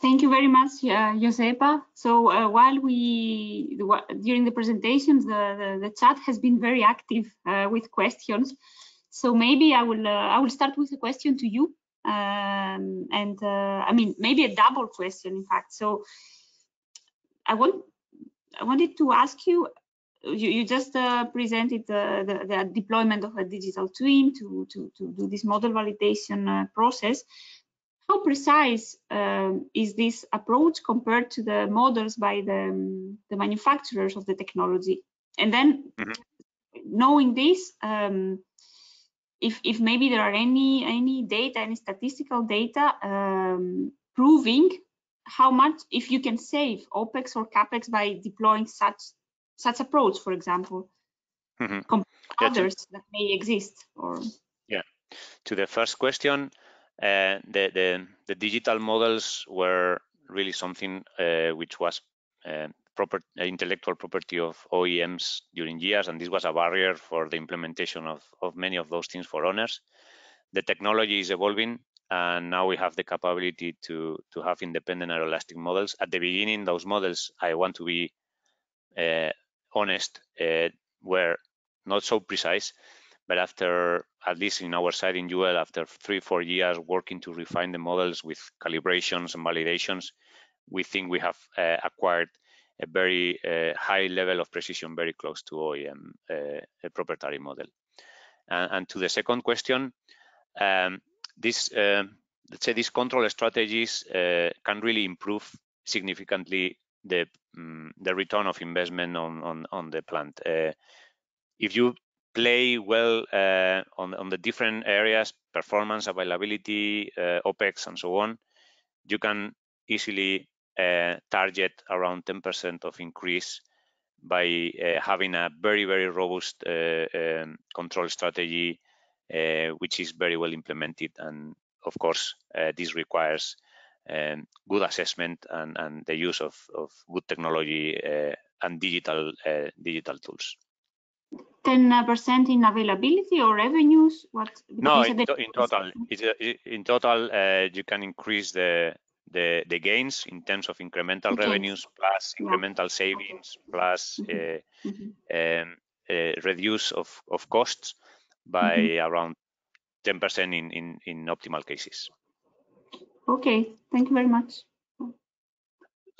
Thank you very much, uh, Joseba. So uh, while we, during the presentations, the, the, the, chat has been very active uh, with questions. So maybe I will, uh, I will start with a question to you. Um, and uh, I mean, maybe a double question, in fact. So I want I wanted to ask you. You, you just uh, presented the, the, the, deployment of a digital twin to, to, to do this model validation process. How precise um, is this approach compared to the models by the, um, the manufacturers of the technology? And then, mm -hmm. knowing this, um, if, if maybe there are any any data, any statistical data um, proving how much if you can save opex or capex by deploying such such approach for example mm -hmm. yeah, others to, that may exist or yeah to the first question uh, the, the the digital models were really something uh, which was uh, proper uh, intellectual property of OEMs during years and this was a barrier for the implementation of, of many of those things for owners the technology is evolving and now we have the capability to to have independent aeroelastic models. At the beginning, those models, I want to be uh, honest, uh, were not so precise. But after, at least in our side in UL, after three, four years working to refine the models with calibrations and validations, we think we have uh, acquired a very uh, high level of precision, very close to OEM uh, a proprietary model. And, and, to the second question, um, this uh, let's say these control strategies uh, can really improve significantly the um, the return of investment on on, on the plant. Uh, if you play well uh, on on the different areas, performance, availability, uh, OPEX, and so on, you can easily uh, target around 10% of increase by uh, having a very very robust uh, um, control strategy, which is very well implemented. And of course, this requires um, good assessment and, and the use of, of good technology uh, and digital uh, digital tools. 10% in availability or revenues? What? No, in, to, in, total, in total, uh, you can increase the, the the gains in terms of incremental okay. revenues plus incremental yeah. savings okay. plus mm -hmm. mm -hmm. Um, reduce of of costs by mm -hmm. around 10% in, in in optimal cases. Okay, thank you very much.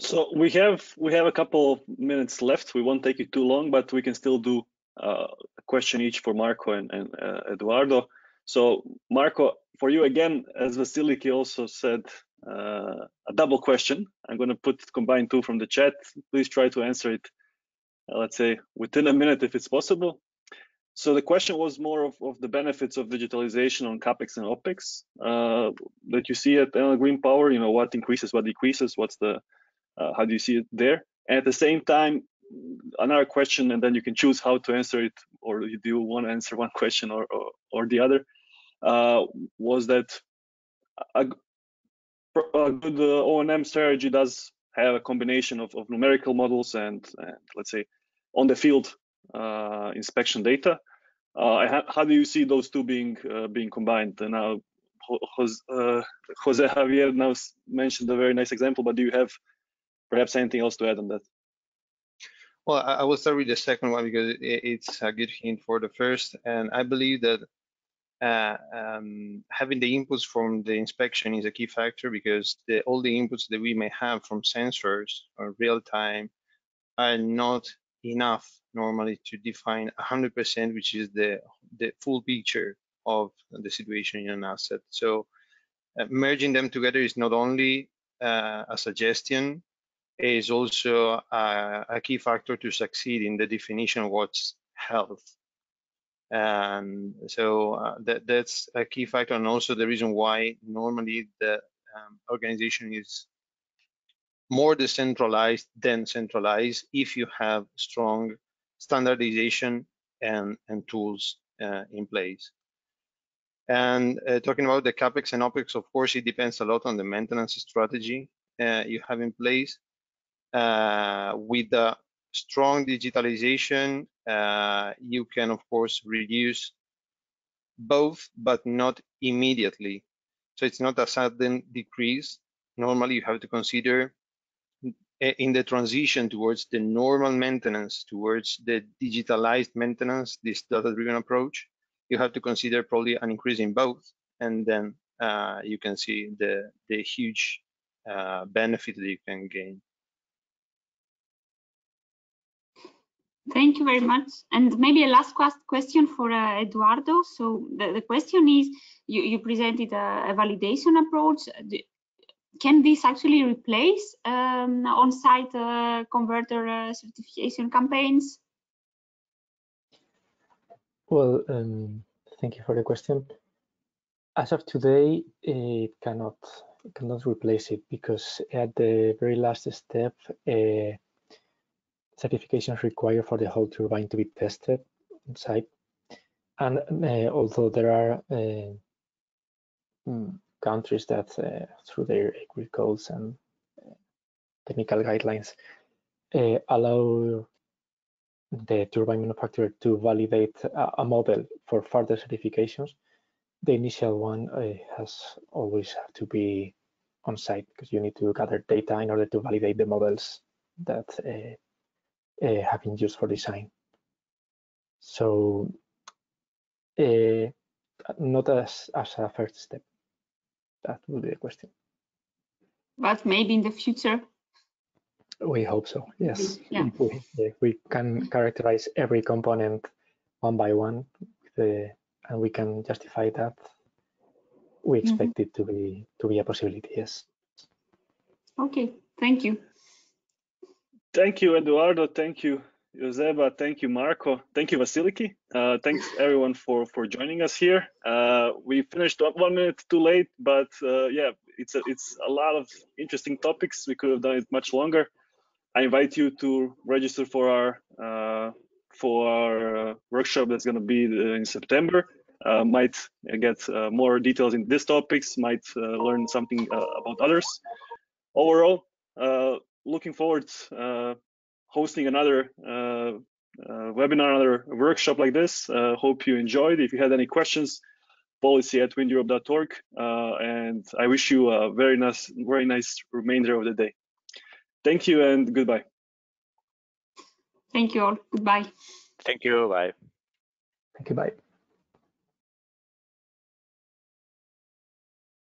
So we have we have a couple of minutes left. We won't take it too long, but we can still do uh, a question each for Marco and, and uh, Eduardo. So Marco, for you again, as Vasiliki also said, uh, a double question. I'm going to put combine two from the chat. Please try to answer it, uh, let's say, within a minute if it's possible. So the question was more of, of the benefits of digitalization on capex and opex uh, that you see at Enel Green Power. You know what increases, what decreases, what's the uh, how do you see it there? And at the same time, another question, and then you can choose how to answer it, or you do want to answer one question or or, or the other. Uh, was that a, a good uh, O&M strategy does have a combination of, of numerical models and, and let's say on the field uh, inspection data. Uh, how do you see those two being uh, being combined? now, Jose, Jose Javier now mentioned a very nice example, but do you have perhaps anything else to add on that? Well, I will start with the second one because it's a good hint for the first. And I believe that uh, um, having the inputs from the inspection is a key factor because the, all the inputs that we may have from sensors or real time are not enough normally to define 100%, which is the, the full picture of the situation in an asset. So uh, merging them together is not only uh, a suggestion, is also a, a, key factor to succeed in the definition of what's health. And so uh, that, that's a key factor and also the reason why normally the um, organization is more decentralized than centralized if you have strong standardization and, and tools uh, in place. And uh, talking about the CAPEX and OPEX, of course, it depends a lot on the maintenance strategy uh, you have in place. Uh, with the strong digitalization, uh, you can, of course, reduce both, but not immediately. So it's not a sudden decrease. Normally, you have to consider in the transition towards the normal maintenance, towards the digitalized maintenance, this data-driven approach, you have to consider probably an increase in both, and then uh, you can see the the huge uh, benefit that you can gain. Thank you very much. And maybe a last question for uh, Eduardo. So the, the question is, you, you presented a, a validation approach can this actually replace um, on-site uh, converter uh, certification campaigns? Well, um, thank you for the question. As of today, it cannot it cannot replace it because at the very last step, uh, certifications required for the whole turbine to be tested on site. And uh, although there are uh, mm, countries that, uh, through their grid codes and uh, technical guidelines, uh, allow the turbine manufacturer to validate a, model for further certifications. The initial one has always have to be on site because you need to gather data in order to validate the models that uh, have been used for design. So uh, not as, as a first step. That would be the question. But maybe in the future. We hope so. Yes. Yeah. We, we can characterize every component one by one, the, and we can justify that, we mm-hmm. expect mm -hmm. it to be to be a possibility. Yes. Okay. Thank you. Thank you, Eduardo. Thank you, Joseba. Thank you, Marco. Thank you, Vasiliki. Uh, thanks everyone for for joining us here. Uh, we finished one minute too late, but uh, yeah, it's a, it's a lot of interesting topics. We could have done it much longer. I invite you to register for our uh, for our uh, workshop that's going to be in September. Uh, might get more details in these topics. Might learn something about others. Overall, looking forward to hosting another uh, uh, webinar, another workshop like this. Uh, hope you enjoyed. If you had any questions, policy at windeurope.org. and I wish you a very nice, very nice remainder of the day. Thank you and goodbye. Thank you all. Goodbye. Thank you. Bye. Thank you. Bye.